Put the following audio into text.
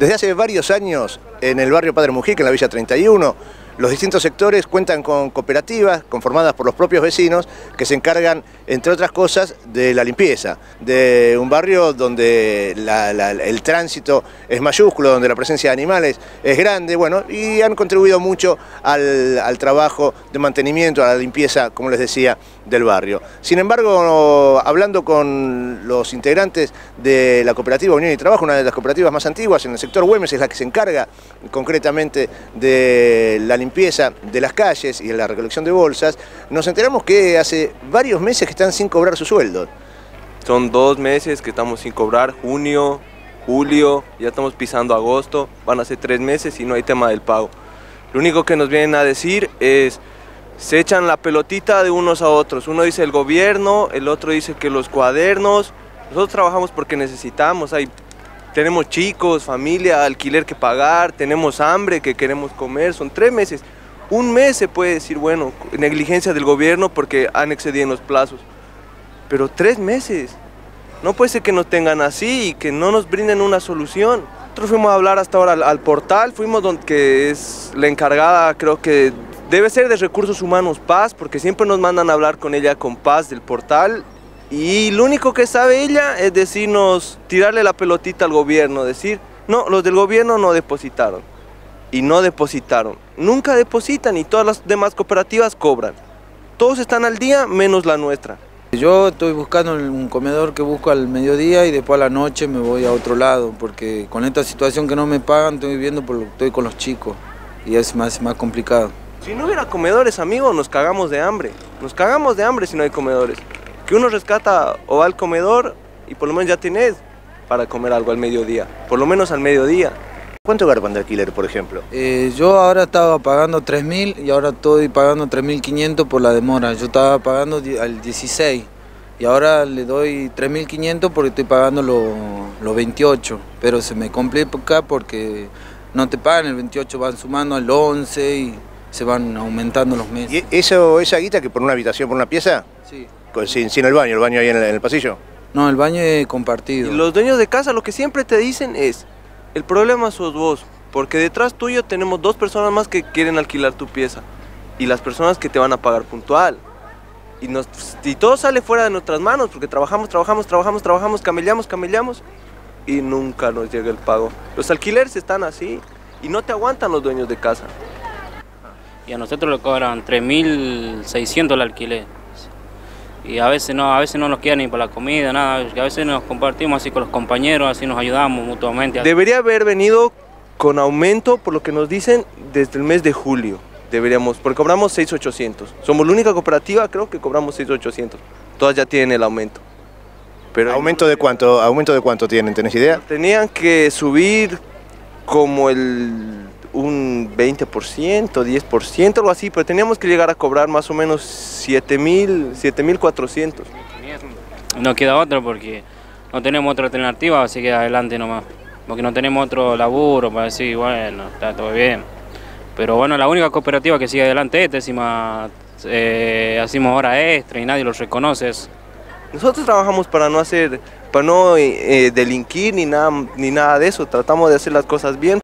Desde hace varios años en el barrio Padre Mujica, en la Villa 31, los distintos sectores cuentan con cooperativas conformadas por los propios vecinos que se encargan, entre otras cosas, de la limpieza, de un barrio donde el tránsito es mayúsculo, donde la presencia de animales es grande, bueno, y han contribuido mucho al, trabajo de mantenimiento, a la limpieza, como les decía, del barrio. Sin embargo, hablando con los integrantes de la cooperativa Unión y Trabajo, una de las cooperativas más antiguas en el sector Güemes, es la que se encarga concretamente de la limpieza de las calles y de la recolección de bolsas, nos enteramos que hace varios meses que están sin cobrar su sueldo. Son dos meses que estamos sin cobrar, junio, julio, ya estamos pisando agosto, van a ser tres meses y no hay tema del pago. Lo único que nos vienen a decir es, se echan la pelotita de unos a otros. Uno dice el gobierno, el otro dice que los cuadernos. Nosotros trabajamos porque necesitamos, hay tenemos chicos, familia, alquiler que pagar, tenemos hambre que queremos comer, son tres meses. Un mes se puede decir, bueno, negligencia del gobierno porque han excedido en los plazos. Pero tres meses. No puede ser que nos tengan así y que no nos brinden una solución. Nosotros fuimos a hablar hasta ahora al, portal, fuimos donde que es la encargada, creo que debe ser de recursos humanos Paz, porque siempre nos mandan a hablar con ella con Paz del portal y lo único que sabe ella es decirnos, tirarle la pelotita al gobierno, decir, no, los del gobierno no depositaron. Y no depositaron. Nunca depositan y todas las demás cooperativas cobran. Todos están al día menos la nuestra. Yo estoy buscando un comedor que busco al mediodía y después a la noche me voy a otro lado, porque con esta situación que no me pagan estoy viviendo porque estoy con los chicos y es más, más complicado. Si no hubiera comedores, amigos, nos cagamos de hambre. Nos cagamos de hambre si no hay comedores que uno rescata o va al comedor y por lo menos ya tienes para comer algo al mediodía, por lo menos al mediodía. ¿Cuánto garpan de alquiler, por ejemplo? Eh, yo ahora estaba pagando 3.000 y ahora estoy pagando 3.500 por la demora. Yo estaba pagando al 16 y ahora le doy 3.500 porque estoy pagando los 28, pero se me complica porque no te pagan, el 28 van sumando al 11 y se van aumentando los meses. ¿Y eso, esa guita que por una habitación, por una pieza? Sí. Sin, el baño, el baño ahí en el, pasillo. No, el baño es compartido. Y los dueños de casa lo que siempre te dicen es, el problema sos vos, porque detrás tuyo tenemos dos personas más que quieren alquilar tu pieza y las personas que te van a pagar puntual. Y, nos, y todo sale fuera de nuestras manos porque trabajamos, trabajamos, trabajamos, trabajamos, camellamos, camellamos y nunca nos llega el pago. Los alquileres están así y no te aguantan los dueños de casa. Y a nosotros le cobran 3.600 el alquiler y a veces no, a veces no nos queda ni para la comida, nada, a veces nos compartimos así con los compañeros, así nos ayudamos mutuamente. Debería haber venido con aumento, por lo que nos dicen, desde el mes de julio. Deberíamos, porque cobramos 6,800. Somos la única cooperativa, creo que cobramos 6,800. Todas ya tienen el aumento. Pero ¿Aumento de cuánto? ¿Aumento de cuánto tienen? ¿Tenés idea? Tenían que subir como el un 20%, 10%, algo así, pero teníamos que llegar a cobrar más o menos 7.000, 7.400. No queda otra porque no tenemos otra alternativa, así que adelante nomás. Porque no tenemos otro laburo para decir, bueno, está todo bien. Pero bueno, la única cooperativa que sigue adelante es encima eh, hacemos hora extra y nadie los reconoce. Nosotros trabajamos para no hacer, para no eh, delinquir ni nada, ni nada de eso, tratamos de hacer las cosas bien.